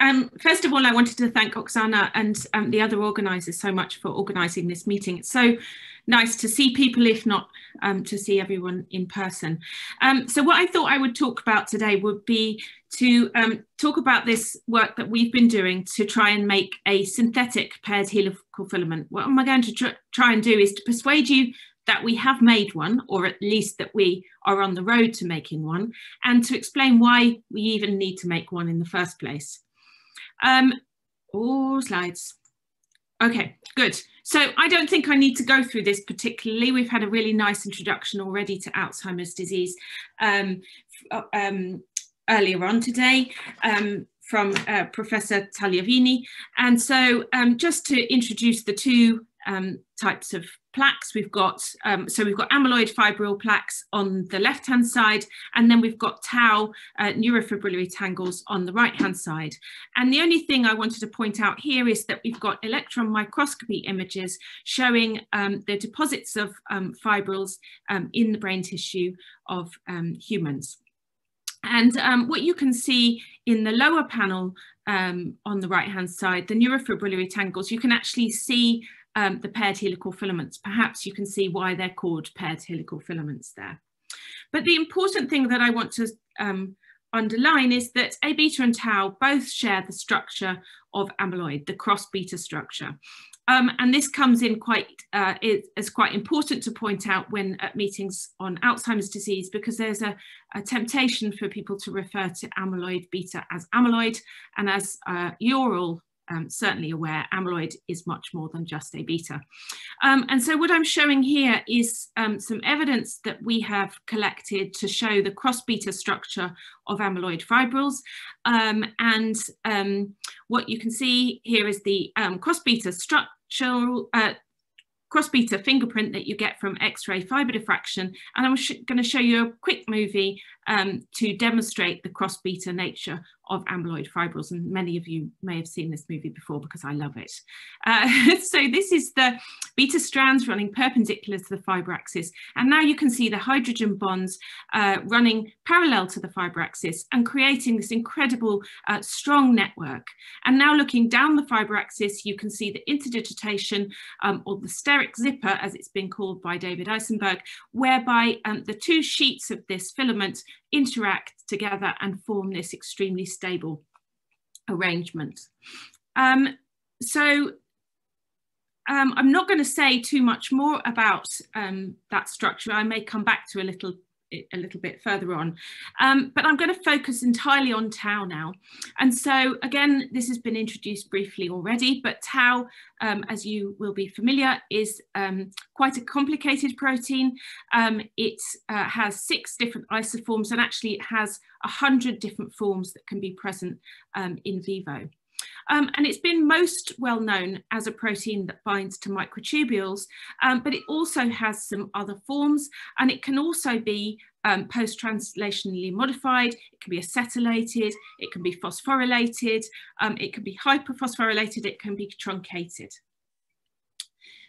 um, first of all, I wanted to thank Oksana and um, the other organisers so much for organising this meeting. It's so nice to see people, if not um, to see everyone in person. Um, so what I thought I would talk about today would be to um, talk about this work that we've been doing to try and make a synthetic paired helical filament. What am I going to tr try and do is to persuade you that we have made one, or at least that we are on the road to making one, and to explain why we even need to make one in the first place. Um, all slides. Okay, good. So I don't think I need to go through this particularly. We've had a really nice introduction already to Alzheimer's disease um, uh, um, earlier on today um, from uh, Professor Tagliavini. And so um, just to introduce the two um, types of plaques. We've got, um, so we've got amyloid fibril plaques on the left-hand side, and then we've got tau uh, neurofibrillary tangles on the right-hand side. And the only thing I wanted to point out here is that we've got electron microscopy images showing um, the deposits of um, fibrils um, in the brain tissue of um, humans. And um, what you can see in the lower panel um, on the right hand side, the neurofibrillary tangles, you can actually see um, the paired helical filaments. Perhaps you can see why they're called paired helical filaments there. But the important thing that I want to um, underline is that A beta and tau both share the structure of amyloid, the cross beta structure. Um, and this comes in quite, uh, quite important to point out when at meetings on Alzheimer's disease, because there's a, a temptation for people to refer to amyloid beta as amyloid. And as uh, you're all um, certainly aware amyloid is much more than just A beta. Um, and so what I'm showing here is um, some evidence that we have collected to show the cross beta structure of amyloid fibrils. Um, and um, what you can see here is the um, cross beta structural uh, cross beta fingerprint that you get from X-ray fiber diffraction. And I'm going to show you a quick movie um, to demonstrate the cross beta nature of amyloid fibrils. And many of you may have seen this movie before because I love it. Uh, so this is the beta strands running perpendicular to the fiber axis. And now you can see the hydrogen bonds uh, running parallel to the fiber axis and creating this incredible uh, strong network. And now looking down the fiber axis, you can see the interdigitation um, or the steric zipper, as it's been called by David Eisenberg, whereby um, the two sheets of this filament interact together and form this extremely stable arrangement. Um, so um, I'm not going to say too much more about um, that structure. I may come back to a little a little bit further on. Um, but I'm going to focus entirely on tau now. And so again, this has been introduced briefly already, but tau, um, as you will be familiar, is um, quite a complicated protein. Um, it uh, has six different isoforms and actually it has a hundred different forms that can be present um, in vivo. Um, and it's been most well known as a protein that binds to microtubules, um, but it also has some other forms and it can also be um, post-translationally modified, it can be acetylated, it can be phosphorylated, um, it can be hyperphosphorylated, it can be truncated.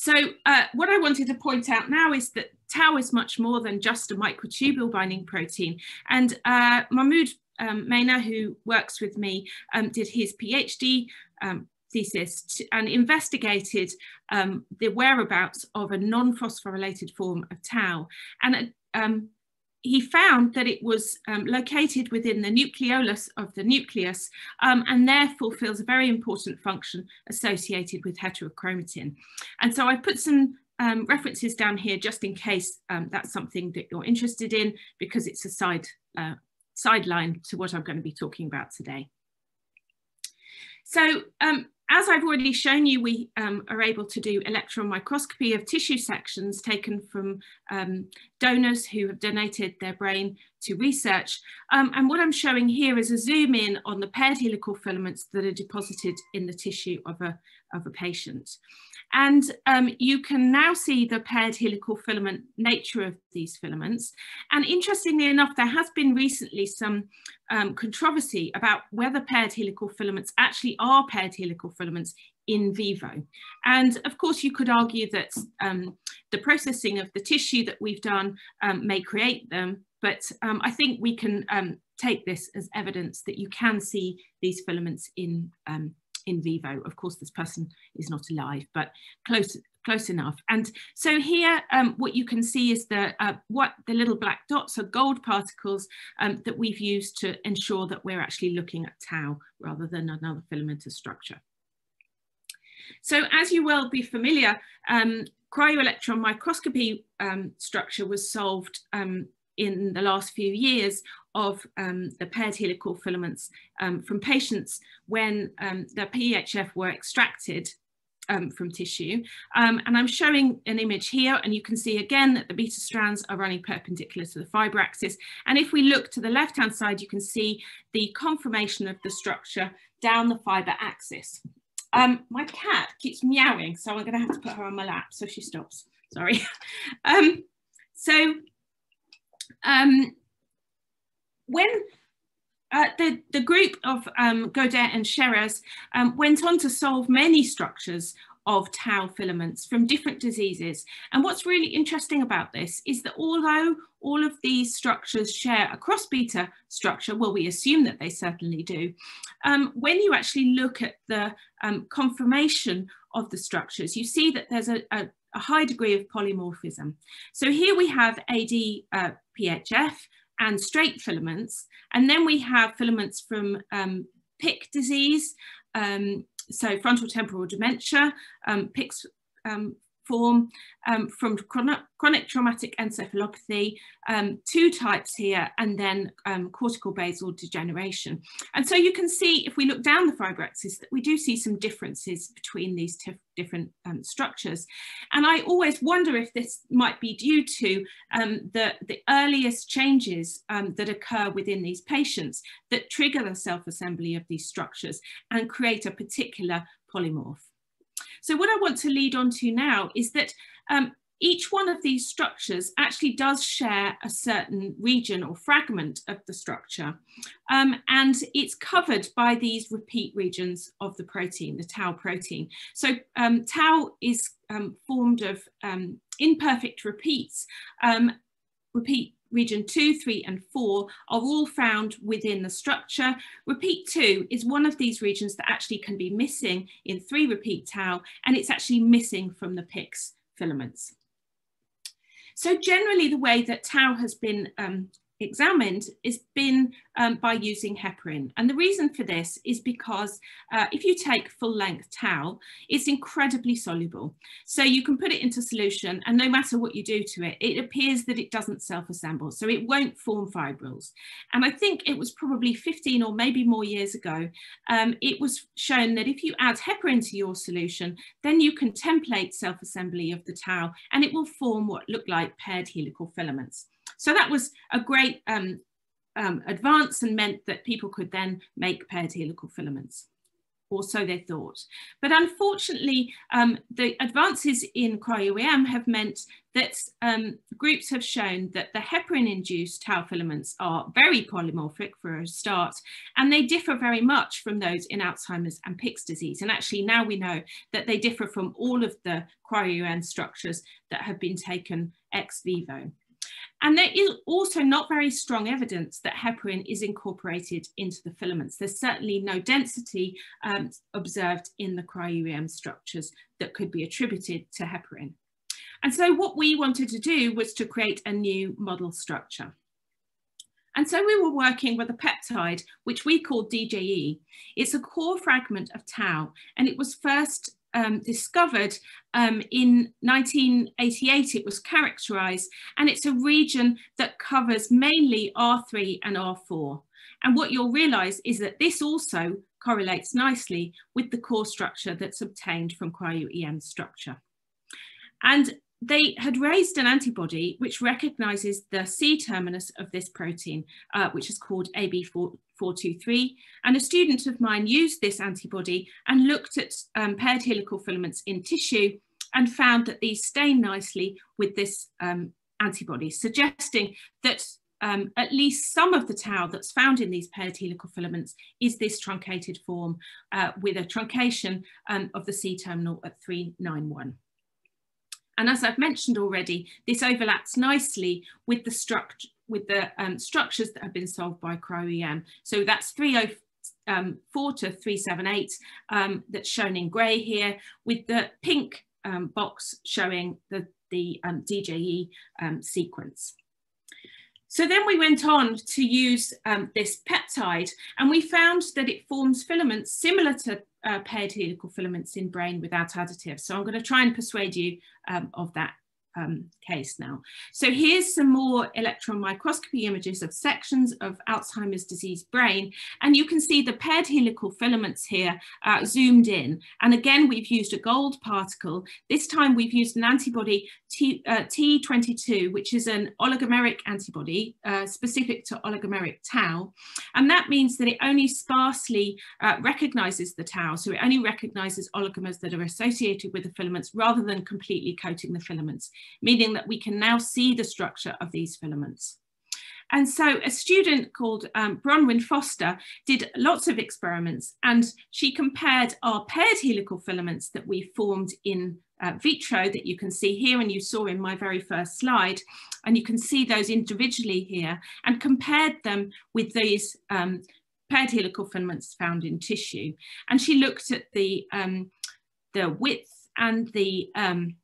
So uh, what I wanted to point out now is that tau is much more than just a microtubule binding protein. And uh, Mahmoud um, Maina, who works with me, um, did his PhD um, thesis and investigated um, the whereabouts of a non-phosphorylated form of tau. And um, he found that it was um, located within the nucleolus of the nucleus and therefore fulfills a very important function associated with heterochromatin. And so I put some um, references down here just in case um, that's something that you're interested in because it's a side uh, sideline to what I'm going to be talking about today. So um, as I've already shown you, we um, are able to do electron microscopy of tissue sections taken from um, donors who have donated their brain to research. Um, and what I'm showing here is a zoom in on the paired helical filaments that are deposited in the tissue of a, of a patient. And um, you can now see the paired helical filament nature of these filaments. And interestingly enough, there has been recently some um, controversy about whether paired helical filaments actually are paired helical filaments in vivo. And of course, you could argue that um, the processing of the tissue that we've done um, may create them, but um, I think we can um, take this as evidence that you can see these filaments in um, in vivo. Of course, this person is not alive, but close close enough. And so here, um, what you can see is that uh, what the little black dots are gold particles um, that we've used to ensure that we're actually looking at tau rather than another filamentous structure. So as you will be familiar, um, cryo-electron microscopy um, structure was solved um, in the last few years of um, the paired helical filaments um, from patients when um, the PHF were extracted um, from tissue. Um, and I'm showing an image here and you can see again that the beta strands are running perpendicular to the fiber axis. And if we look to the left hand side, you can see the conformation of the structure down the fiber axis. Um, my cat keeps meowing, so I'm gonna have to put her on my lap so she stops, sorry. so um, when uh, the, the group of um, Godet and Scherers um, went on to solve many structures of tau filaments from different diseases. And what's really interesting about this is that although all of these structures share a cross beta structure, well, we assume that they certainly do, um, when you actually look at the um, conformation of the structures, you see that there's a, a, a high degree of polymorphism. So here we have AD uh, PHF and straight filaments, and then we have filaments from um, PIC disease, um, so frontal temporal dementia, um, PIC's um, form um, from chronic, traumatic encephalopathy, um, two types here, and then um, cortical basal degeneration. And so you can see, if we look down the fibre axis, that we do see some differences between these different um, structures. And I always wonder if this might be due to um, the, the earliest changes um, that occur within these patients that trigger the self-assembly of these structures and create a particular polymorph. So what I want to lead on to now is that um, each one of these structures actually does share a certain region or fragment of the structure. Um, and it's covered by these repeat regions of the protein, the tau protein. So um, tau is um, formed of um, imperfect repeats, um, repeat region 2, 3 and 4 are all found within the structure. Repeat 2 is one of these regions that actually can be missing in 3 repeat tau and it's actually missing from the PICS filaments. So generally the way that tau has been um, examined has been um, by using heparin. And the reason for this is because uh, if you take full length tau, it's incredibly soluble. So you can put it into solution and no matter what you do to it, it appears that it doesn't self-assemble. So it won't form fibrils. And I think it was probably 15 or maybe more years ago, um, it was shown that if you add heparin to your solution, then you can template self-assembly of the tau and it will form what look like paired helical filaments. So that was a great um, um, advance and meant that people could then make paired helical filaments or so they thought. But unfortunately, um, the advances in cryo-EM have meant that um, groups have shown that the heparin-induced tau filaments are very polymorphic for a start, and they differ very much from those in Alzheimer's and Pick's disease. And actually now we know that they differ from all of the cryo-EM structures that have been taken ex vivo. And there is also not very strong evidence that heparin is incorporated into the filaments. There's certainly no density um, observed in the cryo-EM structures that could be attributed to heparin. And so what we wanted to do was to create a new model structure. And so we were working with a peptide, which we call DJE. It's a core fragment of tau, and it was first um, discovered um, in 1988, it was characterized, and it's a region that covers mainly R3 and R4. And what you'll realize is that this also correlates nicely with the core structure that's obtained from cryo-EM structure. And they had raised an antibody which recognizes the C terminus of this protein, uh, which is called AB423. And a student of mine used this antibody and looked at um, paired helical filaments in tissue and found that these stain nicely with this um, antibody, suggesting that um, at least some of the tau that's found in these paired helical filaments is this truncated form uh, with a truncation um, of the C terminal at 391. And as I've mentioned already, this overlaps nicely with the struct with the um, structures that have been solved by cryo-EM. So that's 304 um, to 378 um, that's shown in grey here with the pink um, box showing the, the DJE sequence. So then we went on to use um, this peptide and we found that it forms filaments similar to uh, paired helical filaments in brain without additives. So I'm going to try and persuade you um, of that um, case now. So here's some more electron microscopy images of sections of Alzheimer's disease brain. And you can see the paired helical filaments here uh, zoomed in. And again, we've used a gold particle. This time we've used an antibody T, uh, T22, which is an oligomeric antibody uh, specific to oligomeric tau. And that means that it only sparsely uh, recognizes the tau. So it only recognizes oligomers that are associated with the filaments rather than completely coating the filaments meaning that we can now see the structure of these filaments. And so a student called um, Bronwyn Foster did lots of experiments and she compared our paired helical filaments that we formed in uh, vitro that you can see here and you saw in my very first slide and you can see those individually here and compared them with these um, paired helical filaments found in tissue. And she looked at the, um, the width and the um,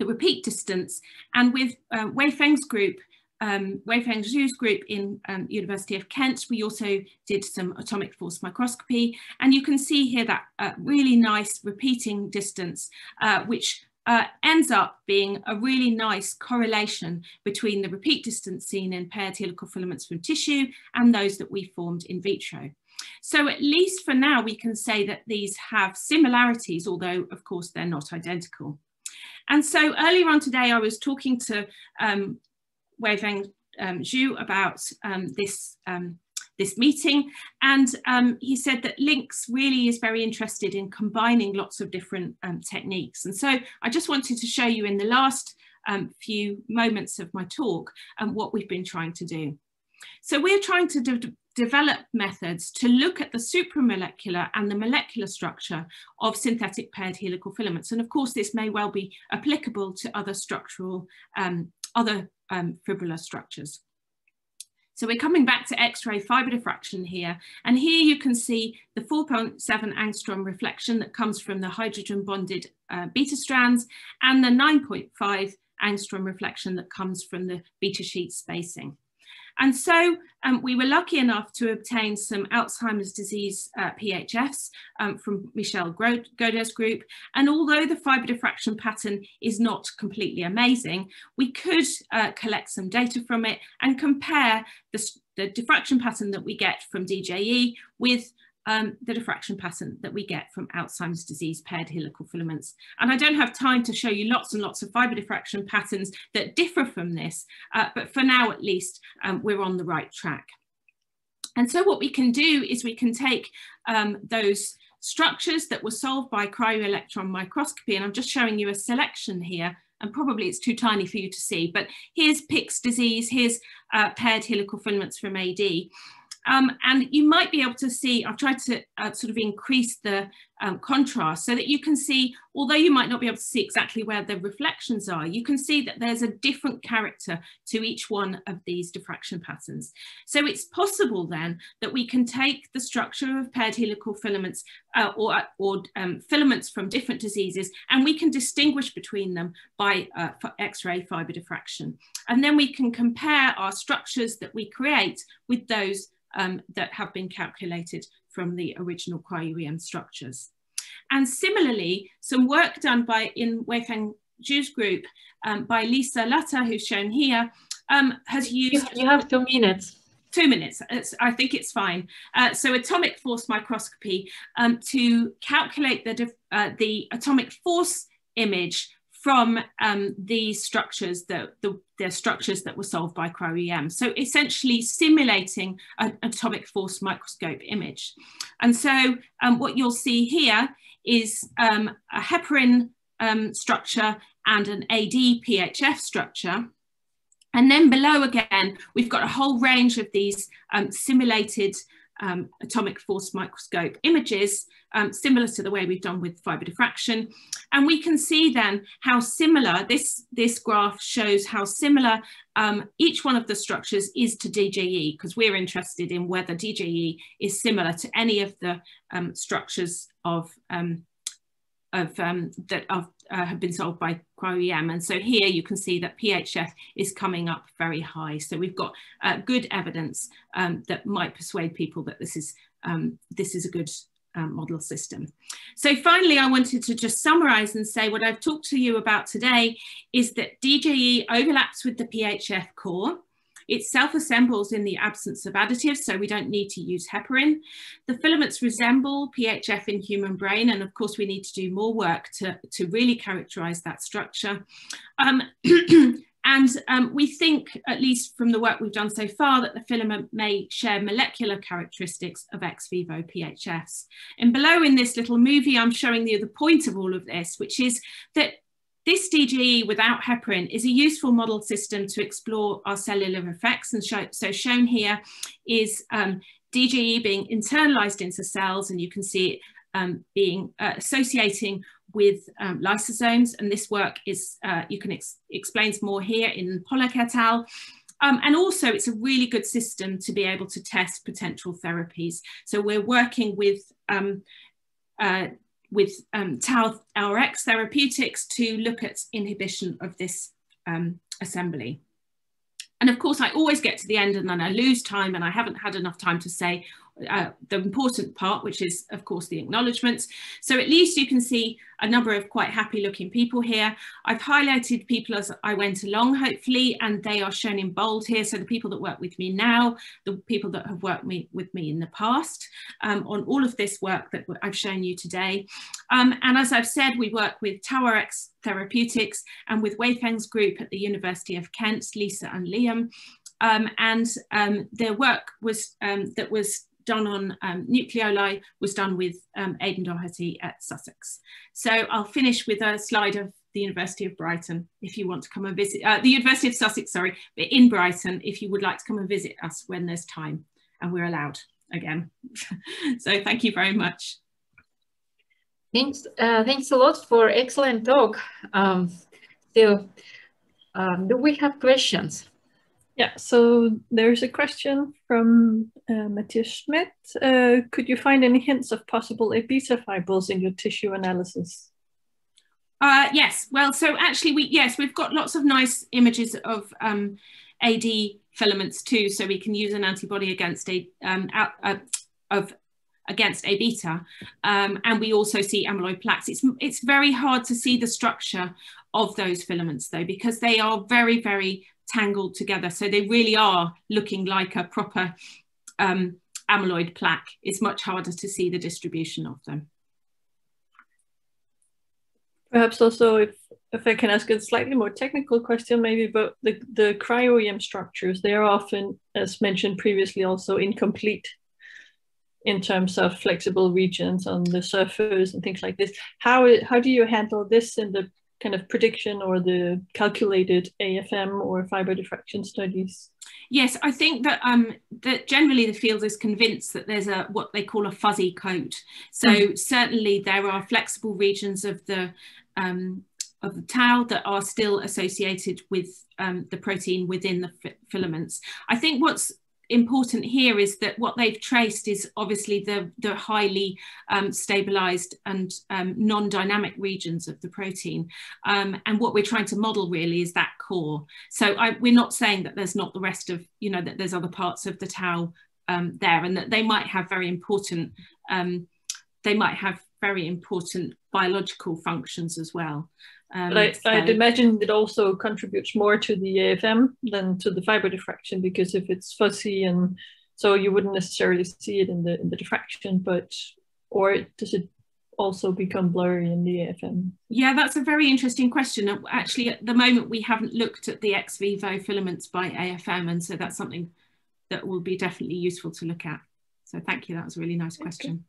the repeat distance. And with uh, Wei Feng's group, um, Wei Feng Zhu's group in um, University of Kent, we also did some atomic force microscopy. And you can see here that uh, really nice repeating distance, uh, which uh, ends up being a really nice correlation between the repeat distance seen in paired helical filaments from tissue and those that we formed in vitro. So at least for now, we can say that these have similarities, although of course they're not identical. And so earlier on today, I was talking to um, Wei Feng um, Zhu about um, this um, this meeting. And um, he said that LINCS really is very interested in combining lots of different um, techniques. And so I just wanted to show you in the last few moments of my talk um, what we've been trying to do. So we're trying to de develop methods to look at the supramolecular and the molecular structure of synthetic paired helical filaments. And of course, this may well be applicable to other structural, um, other um, fibrillar structures. So we're coming back to X-ray fiber diffraction here. And here you can see the 4.7 angstrom reflection that comes from the hydrogen bonded uh, beta strands and the 9.5 angstrom reflection that comes from the beta sheet spacing. And so um, we were lucky enough to obtain some Alzheimer's disease uh, PHFs um, from Michelle Godet's group. And although the fibre diffraction pattern is not completely amazing, we could uh, collect some data from it and compare the, the diffraction pattern that we get from DJE with um, the diffraction pattern that we get from Alzheimer's disease paired helical filaments. And I don't have time to show you lots and lots of fibre diffraction patterns that differ from this, uh, but for now at least, um, we're on the right track. And so what we can do is we can take um, those structures that were solved by cryo-electron microscopy, and I'm just showing you a selection here and probably it's too tiny for you to see, but here's Pick's disease, here's uh, paired helical filaments from AD. Um, and you might be able to see, I've tried to uh, sort of increase the um, contrast so that you can see, although you might not be able to see exactly where the reflections are, you can see that there's a different character to each one of these diffraction patterns. So it's possible then that we can take the structure of paired helical filaments uh, or, or um, filaments from different diseases and we can distinguish between them by uh, X-ray fiber diffraction. And then we can compare our structures that we create with those um, that have been calculated from the original cryo-EM structures. And similarly, some work done by in Weifeng Zhu's group um, by Lisa Lutter, who's shown here, um, has used- You have two minutes. Two minutes, it's, I think it's fine. Uh, so atomic force microscopy um, to calculate the, uh, the atomic force image from um, these structures, that the, the structures that were solved by cryo-EM. So essentially simulating an atomic force microscope image. And so um, what you'll see here is um, a heparin um, structure and an AD PHF structure. And then below again, we've got a whole range of these um, simulated um, atomic force microscope images, um, similar to the way we've done with fibre diffraction. And we can see then how similar, this, this graph shows how similar um, each one of the structures is to DJE, because we're interested in whether DJE is similar to any of the um, structures of um, of um, that are, uh, have been solved by cryo-EM. And so here you can see that PHF is coming up very high. So we've got uh, good evidence um, that might persuade people that this is, um, this is a good um, model system. So finally, I wanted to just summarize and say what I've talked to you about today is that DJE overlaps with the PHF core. It self-assembles in the absence of additives, so we don't need to use heparin. The filaments resemble PHF in human brain, and of course we need to do more work to, to really characterize that structure. Um, and um, we think, at least from the work we've done so far, that the filament may share molecular characteristics of ex vivo PHFs. And below in this little movie, I'm showing you the point of all of this, which is that this DGE without heparin is a useful model system to explore our cellular effects. And show, so shown here is um, DGE being internalized into cells, and you can see it um, being uh, associating with um, lysosomes. And this work is, uh, you can ex explains more here in Pollack et al. Um, and also it's a really good system to be able to test potential therapies. So we're working with um, uh, with um, Tau RX therapeutics to look at inhibition of this um, assembly. And of course, I always get to the end and then I lose time and I haven't had enough time to say uh, the important part, which is, of course, the acknowledgements. So at least you can see a number of quite happy looking people here. I've highlighted people as I went along, hopefully, and they are shown in bold here. So the people that work with me now, the people that have worked me, with me in the past um, on all of this work that I've shown you today. Um, and as I've said, we work with TowerX Therapeutics and with Weifeng's group at the University of Kent, Lisa and Liam. Um, and um, their work was um, that was done on um, nucleoli was done with um, Aidan Doherty at Sussex. So I'll finish with a slide of the University of Brighton if you want to come and visit, uh, the University of Sussex, sorry, but in Brighton if you would like to come and visit us when there's time and we're allowed again. so thank you very much. Thanks, uh, thanks a lot for excellent talk. Um, so, um, do we have questions? Yeah, so there's a question from uh, Matthias Schmidt. Uh, could you find any hints of possible A beta fibrils in your tissue analysis? Uh, yes, well, so actually, we yes, we've got lots of nice images of um, AD filaments too, so we can use an antibody against a um, uh, of against A beta, um, and we also see amyloid plaques. It's it's very hard to see the structure of those filaments though, because they are very very tangled together. So they really are looking like a proper um, amyloid plaque. It's much harder to see the distribution of them. Perhaps also if, if I can ask a slightly more technical question maybe, but the, the cryo-EM structures, they are often, as mentioned previously, also incomplete in terms of flexible regions on the surface and things like this. How, how do you handle this in the kind of prediction or the calculated AFM or fiber diffraction studies? Yes, I think that um, that generally the field is convinced that there's a what they call a fuzzy coat. So mm. certainly there are flexible regions of the um, of the tau that are still associated with um, the protein within the filaments. I think what's important here is that what they've traced is obviously the, the highly um, stabilized and um, non-dynamic regions of the protein. Um, and what we're trying to model really is that core. So I, we're not saying that there's not the rest of, you know, that there's other parts of the tau um, there and that they might have very important, um, they might have very important biological functions as well. Um, but I, so. I'd imagine it also contributes more to the AFM than to the fiber diffraction because if it's fuzzy and so you wouldn't necessarily see it in the in the diffraction, but or does it also become blurry in the AFM? Yeah, that's a very interesting question. Uh, actually, at the moment, we haven't looked at the ex vivo filaments by AFM, and so that's something that will be definitely useful to look at. So thank you. That was a really nice question.